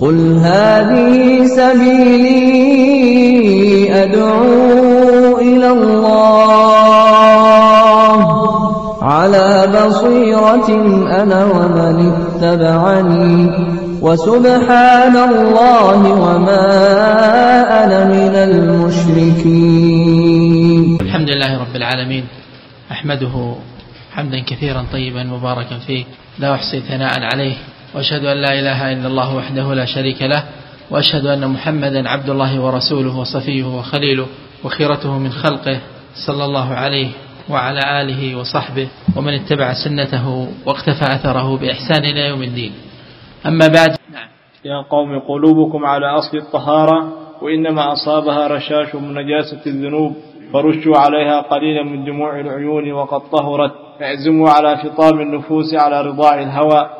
قل هذه سبيلي أدعو إلى الله على بصيرة أنا ومن اتبعني وسبحان الله وما أنا من المشركين الحمد لله رب العالمين أحمده حمدا كثيرا طيبا مباركا فيه لا أحصي ثناء عليه وأشهد أن لا إله إلا الله وحده لا شريك له وأشهد أن محمدا عبد الله ورسوله وصفيه وخليله وخيرته من خلقه صلى الله عليه وعلى آله وصحبه ومن اتبع سنته واقتفى أثره بإحسان إلى يوم الدين أما بعد نعم. يا قوم قلوبكم على أصل الطهارة وإنما أصابها رشاش من نجاسة الذنوب فرشوا عليها قليلا من دموع العيون وقد طهرت اعزموا على فطام النفوس على رضاع الهوى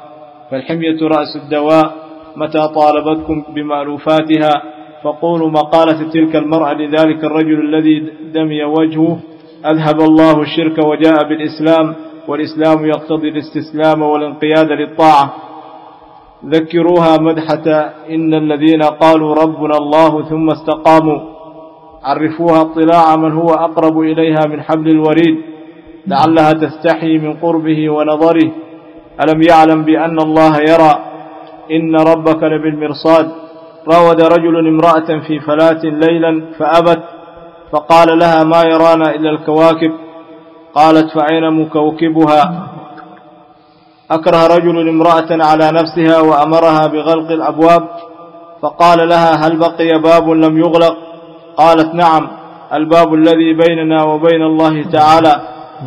فالحمية رأس الدواء متى طالبتكم بمألوفاتها. فقولوا مقالة تلك المرأة لذلك الرجل الذي دمي وجهه. أذهب الله الشرك وجاء بالإسلام والإسلام يقتضي الاستسلام والانقياد للطاعة. ذكروها مدحة إن الذين قالوا ربنا الله ثم استقاموا. عرفوها اطلاع من هو أقرب إليها من حبل الوريد. لعلها تستحي من قربه ونظره. ألم يعلم بأن الله يرى إن ربك لبالمرصاد؟ راود رجل امرأة في فلاة ليلا فأبت فقال لها ما يرانا إلا الكواكب؟ قالت فأين مكوكبها؟ أكره رجل امرأة على نفسها وأمرها بغلق الأبواب فقال لها هل بقي باب لم يغلق؟ قالت نعم الباب الذي بيننا وبين الله تعالى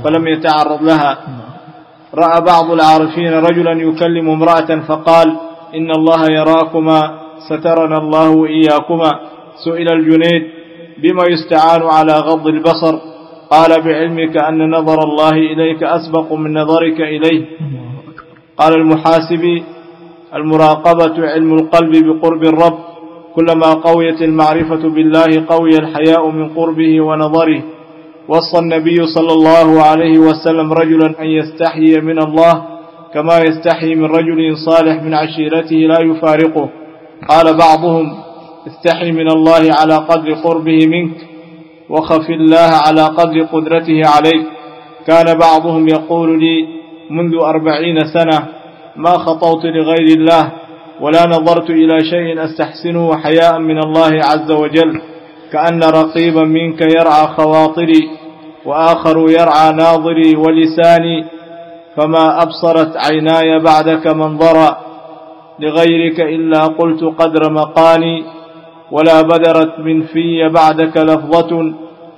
فلم يتعرض لها. رأى بعض العارفين رجلا يكلم امرأة فقال إن الله يراكما سترنا الله وإياكما سئل الجنيد بما يستعان على غض البصر قال بعلمك أن نظر الله إليك أسبق من نظرك إليه قال المحاسبي المراقبة علم القلب بقرب الرب كلما قويت المعرفة بالله قوي الحياء من قربه ونظره وصى النبي صلى الله عليه وسلم رجلا أن يستحيي من الله كما يستحيي من رجل صالح من عشيرته لا يفارقه. قال بعضهم استحي من الله على قدر قربه منك وخف الله على قدر قدرته عليك. كان بعضهم يقول لي منذ أربعين سنة ما خطوت لغير الله ولا نظرت إلى شيء أستحسنه حياء من الله عز وجل. كأن رقيبا منك يرعى خواطري وآخر يرعى ناظري ولساني فما أبصرت عيناي بعدك منظرا لغيرك إلا قلت قدر مقاني ولا بدرت من في بعدك لفظة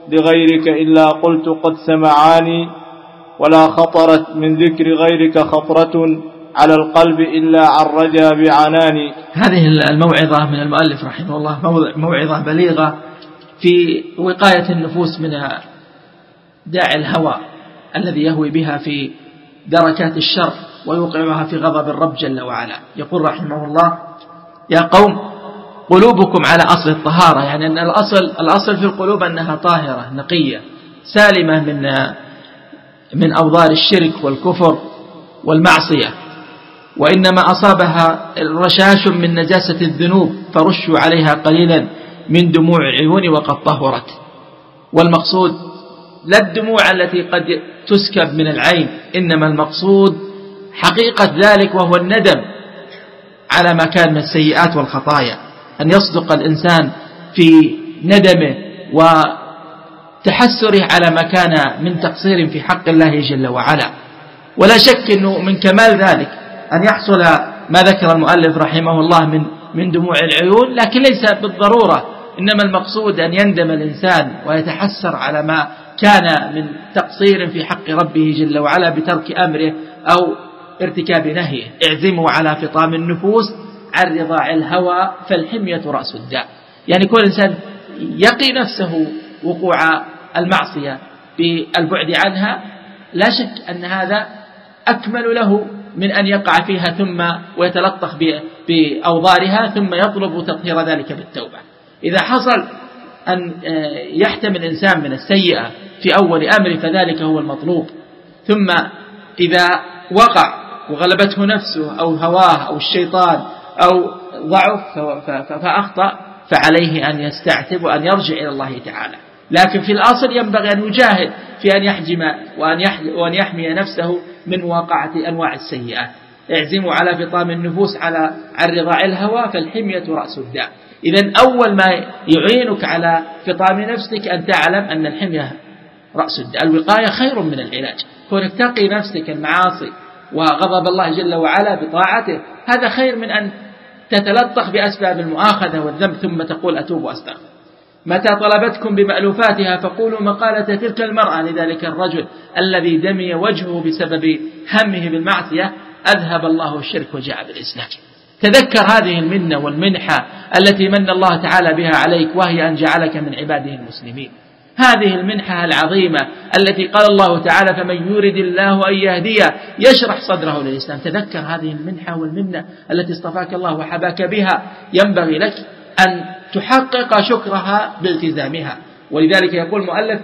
لغيرك إلا قلت قد سمعاني ولا خطرت من ذكر غيرك خطرة على القلب إلا عرجا بعناني. هذه الموعظة من المؤلف رحمه الله موعظة بليغة في وقاية النفوس من داعي الهوى الذي يهوي بها في دركات الشر ويوقعها في غضب الرب جل وعلا. يقول رحمه الله يا قوم قلوبكم على أصل الطهارة. يعني أن الأصل, الأصل في القلوب أنها طاهرة نقية سالمة من من أوضار الشرك والكفر والمعصية. وإنما أصابها رشاش من نجاسة الذنوب فرشوا عليها قليلا. من دموع العيون وقد طهرت. والمقصود لا الدموع التي قد تسكب من العين إنما المقصود حقيقة ذلك وهو الندم على ما كان من السيئات والخطايا. أن يصدق الإنسان في ندمه وتحسره على ما كان من تقصير في حق الله جل وعلا. ولا شك أنه من كمال ذلك أن يحصل ما ذكر المؤلف رحمه الله من من دموع العيون لكن ليس بالضرورة إنما المقصود أن يندم الإنسان ويتحسر على ما كان من تقصير في حق ربه جل وعلا بترك أمره أو ارتكاب نهيه. اعزموا على فطام النفوس عن رضاع الهوى فالحمية رأس الداء. يعني كل إنسان يقي نفسه وقوع المعصية بالبعد عنها لا شك أن هذا أكمل له من أن يقع فيها ثم ويتلطخ بأوضارها ثم يطلب تطهير ذلك بالتوبة. إذا حصل أن آه، يحتمل الإنسان من السيئة في أول أمر فذلك هو المطلوب. ثم إذا وقع وغلبته نفسه أو هواه أو الشيطان أو ضعف فأخطأ فعليه أن يستعتب وأن يرجع إلى الله تعالى. لكن في الأصل ينبغي أن يجاهد في أن يحجم وأن يحمي نفسه من مواقعة أنواع السيئات. اعزموا على فطام النفوس على عن رضاع الهوى فالحمية رأس الداء. إذا أول ما يعينك على فطام نفسك أن تعلم أن الحمية رأس الداء. الوقاية خير من العلاج. كونك تقي نفسك المعاصي وغضب الله جل وعلا بطاعته هذا خير من أن تتلطخ بأسباب المؤاخذة والذنب ثم تقول أتوب وأستغفر. متى طلبتكم بمألوفاتها فقولوا مقالة تلك المرأة لذلك الرجل الذي دمي وجهه بسبب همه بالمعصية أذهب الله الشرك وجاء بالإسلام. تذكر هذه المنة والمنحة التي من الله تعالى بها عليك وهي أن جعلك من عباده المسلمين. هذه المنحة العظيمة التي قال الله تعالى فمن يرد الله أن يهديه يشرح صدره للإسلام. تذكر هذه المنحة والمنة التي اصطفاك الله وحباك بها. ينبغي لك أن تحقق شكرها بالتزامها. ولذلك يقول المؤلف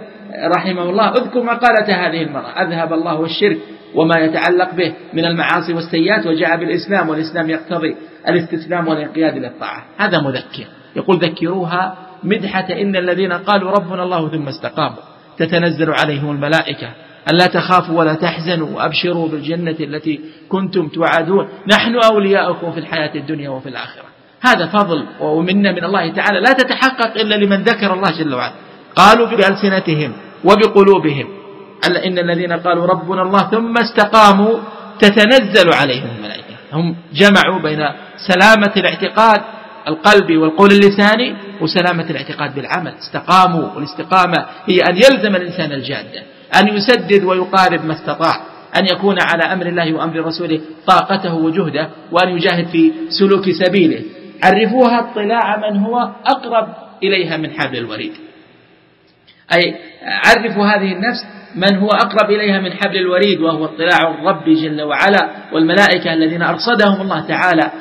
رحمه الله اذكر مقالة هذه المرأة أذهب الله الشرك وما يتعلق به من المعاصي والسيئات وجاء بالإسلام والإسلام يقتضي الاستسلام والانقياد للطاعة. هذا مذكر. يقول ذكروها مدحة إن الذين قالوا ربنا الله ثم استقاموا. تتنزل عليهم الملائكة. ألا تخافوا ولا تحزنوا وأبشروا بالجنة التي كنتم توعدون. نحن أولياؤكم في الحياة الدنيا وفي الآخرة. هذا فضل ومنا من الله تعالى. لا تتحقق إلا لمن ذكر الله جل وعلا. قالوا بألسنتهم وبقلوبهم. ألا إن الذين قالوا ربنا الله ثم استقاموا تتنزل عليهم الملائكة. هم جمعوا بين سلامة الاعتقاد القلبي والقول اللساني وسلامة الاعتقاد بالعمل. استقاموا والاستقامة هي أن يلزم الإنسان الجادة أن يسدد ويقارب ما استطاع أن يكون على أمر الله وأمر رسوله طاقته وجهده وأن يجاهد في سلوك سبيله. عرفوها اطلاع من هو أقرب إليها من حبل الوريد. أي عرفوا هذه النفس من هو أقرب إليها من حبل الوريد وهو اطلاع الرب جل وعلا والملائكة الذين أرصدهم الله تعالى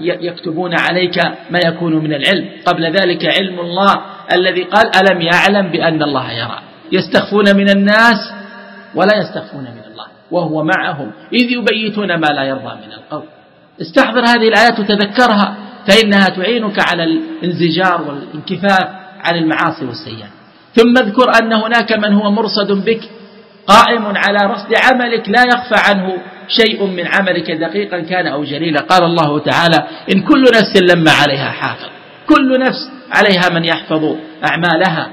يكتبون عليك ما يكون من العلم. قبل ذلك علم الله الذي قال ألم يعلم بأن الله يرى؟ يستخفون من الناس ولا يستخفون من الله وهو معهم إذ يبيتون ما لا يرضى من القول. استحضر هذه الآيات وتذكرها فإنها تعينك على الانزجار والانكفاف عن المعاصي والسيئات. ثم اذكر أن هناك من هو مرصد بك قائم على رصد عملك لا يخفى عنه شيء من عملك دقيقا كان أو جليلا. قال الله تعالى إن كل نفس لما عليها حافظ كل نفس عليها من يحفظ أعمالها.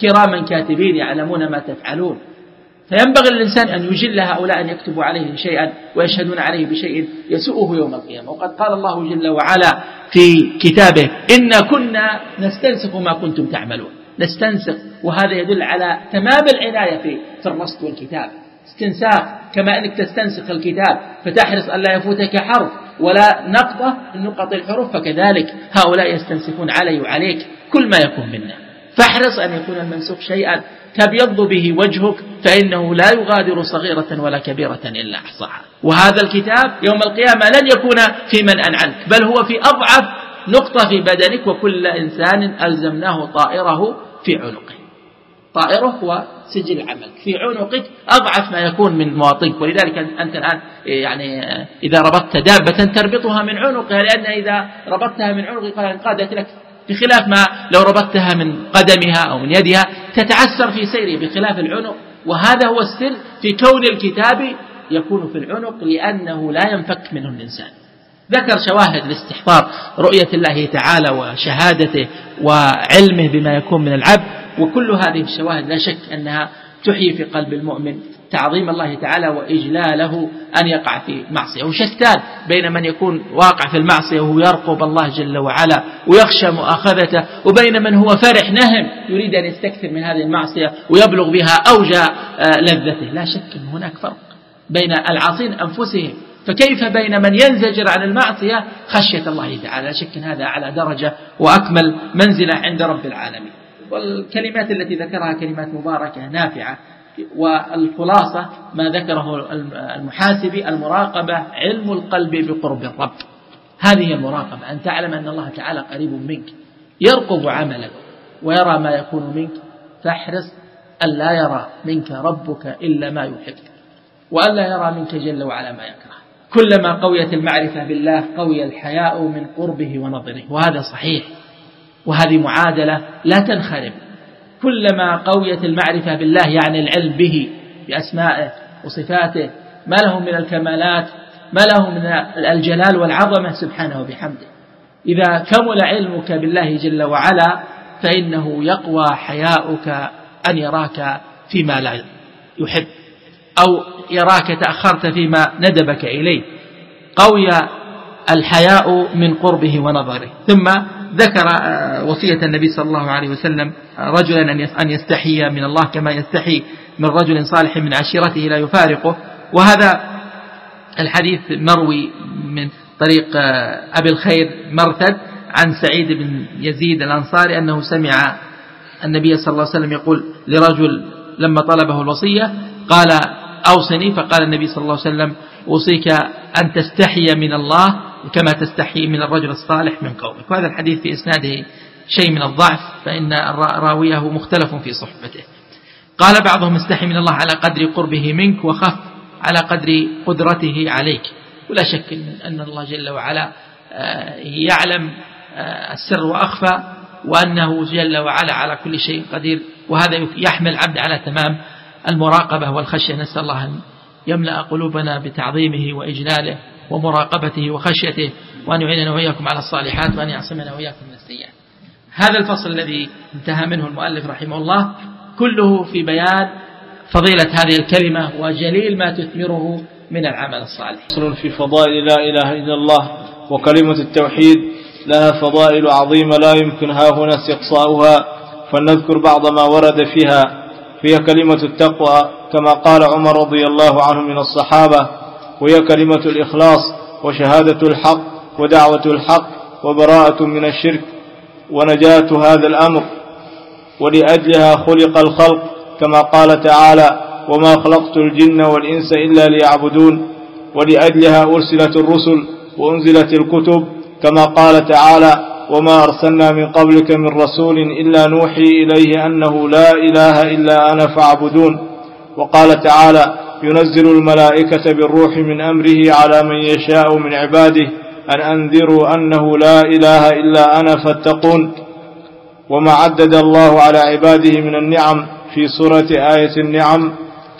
كراما كاتبين يعلمون ما تفعلون. فينبغي للإنسان أن يجل هؤلاء أن يكتبوا عليه شيئا ويشهدون عليه بشيء يسوءه يوم القيامة. وقد قال الله جل وعلا في كتابه إنا كنا نستنسخ ما كنتم تعملون. نستنسخ وهذا يدل على تمام العناية في في الرصد والكتاب. استنساخ كما أنك تستنسخ الكتاب فتحرص أن لا يفوتك حرف ولا نقطة من نقط الحروف فكذلك هؤلاء يستنسخون علي وعليك كل ما يكون منا فاحرص أن يكون المنسوخ شيئا. تبيض به وجهك فإنه لا يغادر صغيرة ولا كبيرة إلا أحصاها. وهذا الكتاب يوم القيامة لن يكون في من عنك بل هو في أضعف نقطة في بدنك وكل إنسان ألزمناه طائره في عنقه. طائره هو سجل عملك في عنقك أضعف ما يكون من مواطنك. ولذلك أنت الآن يعني إذا ربطت دابة تربطها من عنقها لأن إذا ربطتها من عنقك قادت لك بخلاف ما لو ربطتها من قدمها أو من يدها تتعسر في سيره بخلاف العنق. وهذا هو السر في كون الكتاب يكون في العنق لأنه لا ينفك منه الإنسان. ذكر شواهد لاستحضار رؤية الله تعالى وشهادته وعلمه بما يكون من العبد وكل هذه الشواهد لا شك أنها تحيي في قلب المؤمن تعظيم الله تعالى وإجلاله أن يقع في معصية. وشتان بين من يكون واقع في المعصية وهو يرقب الله جل وعلا ويخشى مؤاخذته وبين من هو فرح نهم يريد أن يستكثر من هذه المعصية ويبلغ بها أوجى آه، لذته. لا شك أن هناك فرق بين العاصين أنفسهم فكيف بين من ينزجر عن المعصية خشية الله تعالى؟ لا شك هذا على درجة وأكمل منزلة عند رب العالمين. والكلمات التي ذكرها كلمات مباركة نافعة والخلاصة ما ذكره المحاسبي المراقبة علم القلب بقرب الرب. هذه المراقبة أن تعلم أن الله تعالى قريب منك يرقب عملك ويرى ما يكون منك فاحرص ألا يرى منك ربك إلا ما يحب وألا يرى منك جل وعلا ما يكره. كلما قويت المعرفة بالله قوي الحياء من قربه ونظره. وهذا صحيح. وهذه معادلة لا تنخرم كلما قويت المعرفة بالله يعني العلم به بأسمائه وصفاته ما له من الكمالات ما له من الجلال والعظمة سبحانه وبحمده. إذا كمل علمك بالله جل وعلا فإنه يقوى حياؤك أن يراك فيما لا يحب. أو يراك تأخرت فيما ندبك إليه. قوي الحياء من قربه ونظره. ثم ذكر آه، وصية النبي صلى الله عليه وسلم آه، رجلا أن يستحي من الله كما يستحي من رجل صالح من عشيرته لا يفارقه. وهذا الحديث مروي من طريق آه، أبي الخير مرثد عن سعيد بن يزيد الأنصاري أنه سمع النبي صلى الله عليه وسلم يقول لرجل لما طلبه الوصية قال أوصني فقال النبي صلى الله عليه وسلم أوصيك أن تستحي من الله كما تستحي من الرجل الصالح من قومك. وهذا الحديث في إسناده شيء من الضعف فإن راويه مختلف في صحبته. قال بعضهم استحي من الله على قدر قربه منك وخف على قدر قدرته عليك. ولا شك أن الله جل وعلا آه، يعلم آه، السر وأخفى وأنه جل وعلا على كل شيء قدير وهذا يحمل العبد على تمام. المراقبة والخشية. نسأل الله أن يملأ قلوبنا بتعظيمه وإجلاله ومراقبته وخشيته وأن يعيننا وإياكم على الصالحات وأن يعصمنا وإياكم من السيئات. هذا الفصل الذي انتهى منه المؤلف رحمه الله كله في بيان فضيلة هذه الكلمة وجليل ما تثمره من العمل الصالح. فصل في فضائل لا إله إلا الله وكلمة التوحيد لها فضائل عظيمة لا يمكن ها هنا استقصاؤها فلنذكر بعض ما ورد فيها. هي كلمة التقوى كما قال عمر رضي الله عنه من الصحابة وهي كلمة الإخلاص وشهادة الحق ودعوة الحق وبراءة من الشرك ونجاة هذا الأمر ولأجلها خلق الخلق كما قال تعالى وما خلقت الجن والإنس إلا ليعبدون ولأجلها أرسلت الرسل وأنزلت الكتب كما قال تعالى وما أرسلنا من قبلك من رسول إلا نوحي إليه أنه لا إله إلا أنا فاعبدون. وقال تعالى ينزل الملائكة بالروح من أمره على من يشاء من عباده أن أنذروا أنه لا إله إلا أنا فاتقون. وما عدد الله على عباده من النعم في سورة آية النعم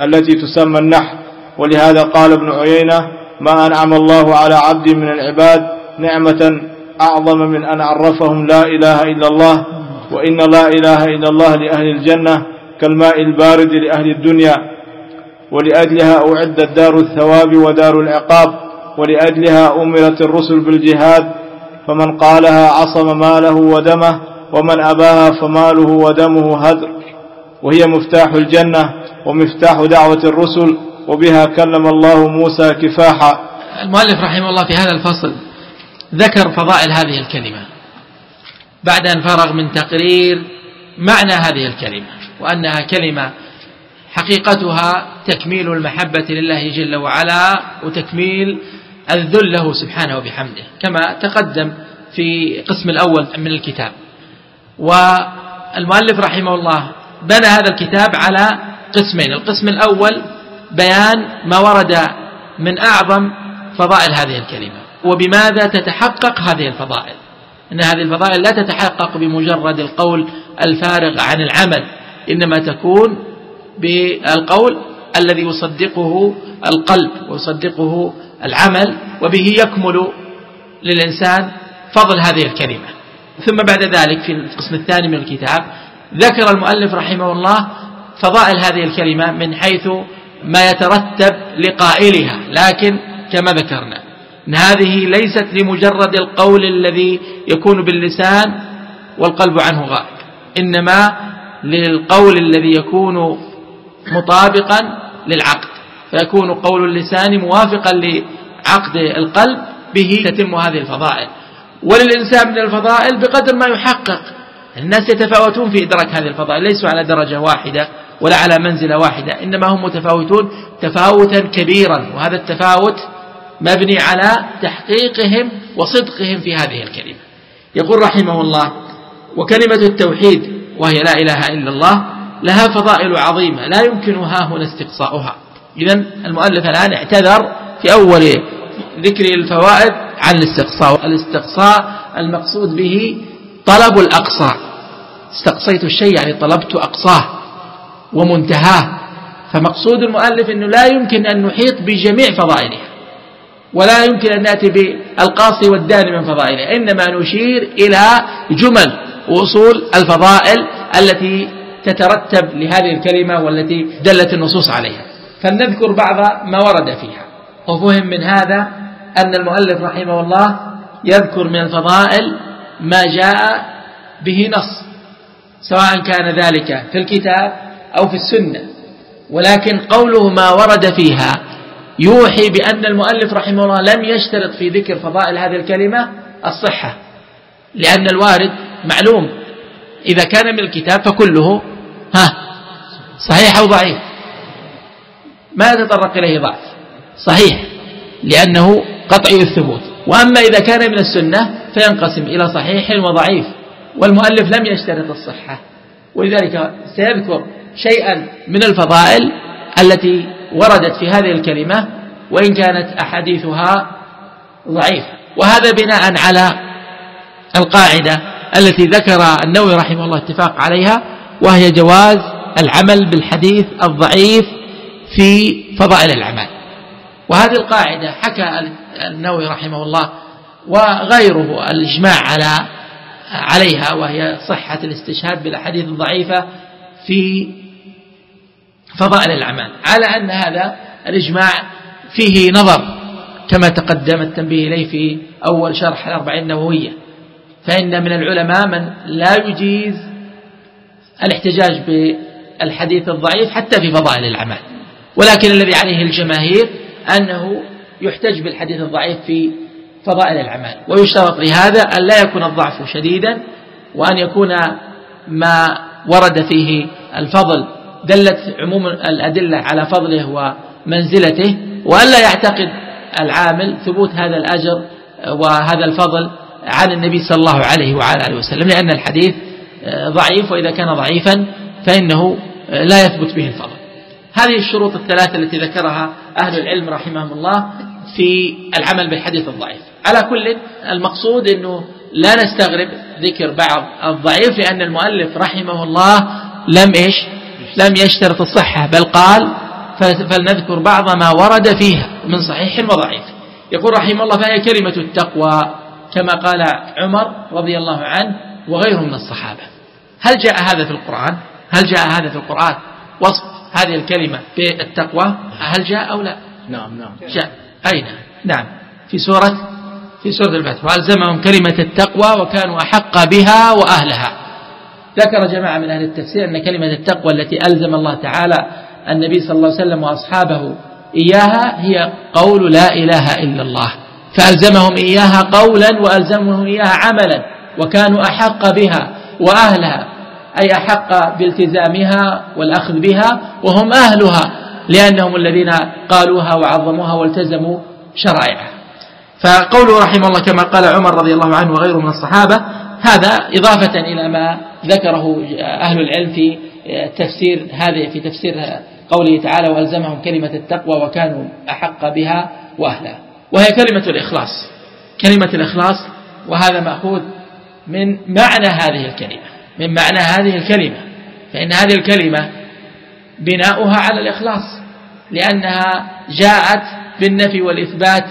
التي تسمى النحل. ولهذا قال ابن عيينة ما أنعم الله على عبد من العباد نعمة أعظم من أن عرفهم لا إله إلا الله وإن لا إله إلا الله لأهل الجنة كالماء البارد لأهل الدنيا. ولأجلها أعدت دار الثواب ودار العقاب ولأجلها أمرت الرسل بالجهاد. فمن قالها عصم ماله ودمه ومن أباها فماله ودمه هدر. وهي مفتاح الجنة ومفتاح دعوة الرسل وبها كلم الله موسى كفاحا. المؤلف رحمه الله في هذا الفصل ذكر فضائل هذه الكلمة بعد أن فرغ من تقرير معنى هذه الكلمة وأنها كلمة حقيقتها تكميل المحبة لله جل وعلا وتكميل الذل له سبحانه وبحمده كما تقدم في القسم الأول من الكتاب. والمؤلف رحمه الله بنى هذا الكتاب على قسمين القسم الأول بيان ما ورد من أعظم فضائل هذه الكلمة. وبماذا تتحقق هذه الفضائل؟ إن هذه الفضائل لا تتحقق بمجرد القول الفارغ عن العمل إنما تكون بالقول الذي يصدقه القلب ويصدقه العمل وبه يكمل للإنسان فضل هذه الكلمة. ثم بعد ذلك في القسم الثاني من الكتاب ذكر المؤلف رحمه الله فضائل هذه الكلمة من حيث ما يترتب لقائلها لكن كما ذكرنا. أن هذه ليست لمجرد القول الذي يكون باللسان والقلب عنه غائب إنما للقول الذي يكون مطابقا للعقد فيكون قول اللسان موافقا لعقد القلب به تتم هذه الفضائل. وللإنسان من الفضائل بقدر ما يحقق. الناس يتفاوتون في إدراك هذه الفضائل ليسوا على درجة واحدة ولا على منزلة واحدة إنما هم متفاوتون تفاوتا كبيرا وهذا التفاوت مبني على تحقيقهم وصدقهم في هذه الكلمة. يقول رحمه الله وكلمة التوحيد وهي لا إله إلا الله لها فضائل عظيمة لا يمكن ها هنا استقصاؤها. إذا المؤلف الآن اعتذر في أول ذكر الفوائد عن الاستقصاء الاستقصاء المقصود به طلب الأقصى. استقصيت الشيء يعني طلبت أقصاه ومنتهاه. فمقصود المؤلف أنه لا يمكن أن نحيط بجميع فضائلها. ولا يمكن أن نأتي بالقاصي والداني من فضائلها إنما نشير إلى جمل وأصول الفضائل التي تترتب لهذه الكلمة والتي دلت النصوص عليها. فلنذكر بعض ما ورد فيها. وفهم من هذا أن المؤلف رحمه الله يذكر من الفضائل ما جاء به نص سواء كان ذلك في الكتاب أو في السنة. ولكن قوله ما ورد فيها يوحي بأن المؤلف رحمه الله لم يشترط في ذكر فضائل هذه الكلمة الصحة لأن الوارد معلوم. إذا كان من الكتاب فكله ها صحيح أو ضعيف؟ ما يتطرق إليه ضعف؟ صحيح لأنه قطعي الثبوت. وأما إذا كان من السنة فينقسم إلى صحيح وضعيف والمؤلف لم يشترط الصحة. ولذلك سيذكر شيئا من الفضائل التي وردت في هذه الكلمة وإن كانت أحاديثها ضعيفة. وهذا بناء على القاعدة التي ذكر النووي رحمه الله اتفاق عليها وهي جواز العمل بالحديث الضعيف في فضائل الأعمال. وهذه القاعدة حكى النووي رحمه الله وغيره الإجماع على عليها وهي صحة الاستشهاد بالأحاديث الضعيفة في فضائل الأعمال على أن هذا الإجماع فيه نظر كما تقدم التنبيه إليه في أول شرح الأربعين النووية. فإن من العلماء من لا يجيز الاحتجاج بالحديث الضعيف حتى في فضائل الأعمال ولكن الذي عليه الجماهير أنه يحتج بالحديث الضعيف في فضائل الأعمال ويشترط لهذا أن لا يكون الضعف شديدا وأن يكون ما ورد فيه الفضل دلت عموم الأدلة على فضله ومنزلته وألا يعتقد العامل ثبوت هذا الأجر وهذا الفضل عن النبي صلى الله عليه وعلى آله وسلم لأن الحديث ضعيف وإذا كان ضعيفا فإنه لا يثبت به الفضل. هذه الشروط الثلاثة التي ذكرها أهل العلم رحمهم الله في العمل بالحديث الضعيف. على كل المقصود أنه لا نستغرب ذكر بعض الضعيف لأن المؤلف رحمه الله لم إيش؟ لم يشترط الصحة بل قال فلنذكر بعض ما ورد فيها من صحيح وضعيف. يقول رحمه الله فهي كلمة التقوى كما قال عمر رضي الله عنه وغيره من الصحابة. هل جاء هذا في القرآن؟ هل جاء هذا في القرآن؟ وصف هذه الكلمة بالتقوى هل جاء أو لا؟ نعم نعم. جاء. أين؟ نعم. في سورة في سورة الفتح وألزمهم كلمة التقوى وكانوا أحق بها وأهلها. ذكر جماعة من أهل التفسير أن كلمة التقوى التي ألزم الله تعالى النبي صلى الله عليه وسلم وأصحابه إياها هي قول لا إله إلا الله. فألزمهم إياها قولا وألزمهم إياها عملا وكانوا أحق بها وأهلها أي أحق بالتزامها والأخذ بها وهم أهلها لأنهم الذين قالوها وعظموها والتزموا شرائعها. فقوله رحمه الله كما قال عمر رضي الله عنه وغيره من الصحابة هذا إضافة إلى ما ذكره أهل العلم في تفسير هذه في تفسير قوله تعالى وألزمهم كلمة التقوى وكانوا أحق بها وأهلها. وهي كلمة الإخلاص. كلمة الإخلاص وهذا مأخوذ من معنى هذه الكلمة. من معنى هذه الكلمة. فإن هذه الكلمة بناؤها على الإخلاص لأنها جاءت بالنفي والإثبات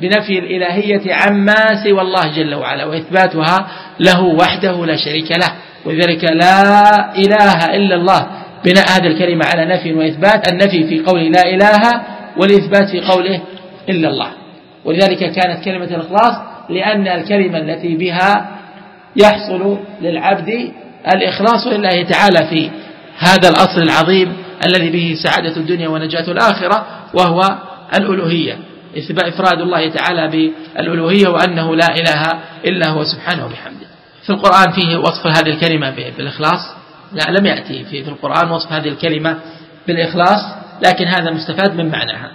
بنفي الإلهية عما سوى الله جل وعلا وإثباتها له وحده لا شريك له. ولذلك لا إله إلا الله بناء هذه الكلمة على نفي وإثبات النفي في قوله لا إله والإثبات في قوله إلا الله. ولذلك كانت كلمة الإخلاص لأن الكلمة التي بها يحصل للعبد الإخلاص لله تعالى في هذا الأصل العظيم الذي به سعادة الدنيا ونجاة الآخرة وهو الألوهية إفراد الله تعالى بالألوهية وأنه لا إله إلا هو سبحانه وبحمده. في القرآن فيه وصف هذه الكلمة بالإخلاص؟ لا لم يأتي في, القرآن وصف هذه الكلمة بالإخلاص لكن هذا مستفاد من معناها.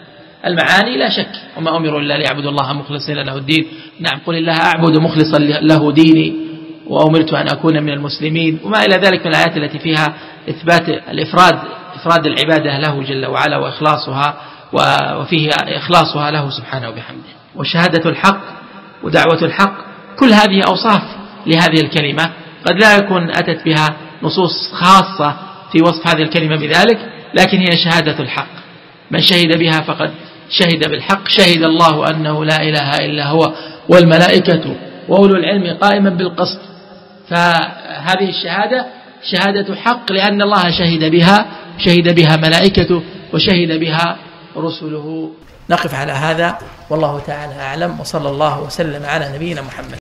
المعاني لا شك وما أمروا إلا ليعبدوا الله مخلصين له الدين. نعم قل الله أعبد مخلصا له ديني وأمرت أن أكون من المسلمين وما إلى ذلك من الآيات التي فيها إثبات الإفراد إفراد العبادة له جل وعلا وإخلاصها وفيه إخلاصها له سبحانه وبحمده. وشهادة الحق ودعوة الحق كل هذه أوصاف لهذه الكلمة. قد لا يكون أتت بها نصوص خاصة في وصف هذه الكلمة بذلك لكن هي شهادة الحق. من شهد بها فقد شهد بالحق. شهد الله أنه لا إله إلا هو والملائكة وأولو العلم قائما بالقسط. فهذه الشهادة شهادة حق لأن الله شهد بها شهد بها ملائكته وشهد بها رسله. نقف على هذا والله تعالى أعلم وصلى الله وسلم على نبينا محمد.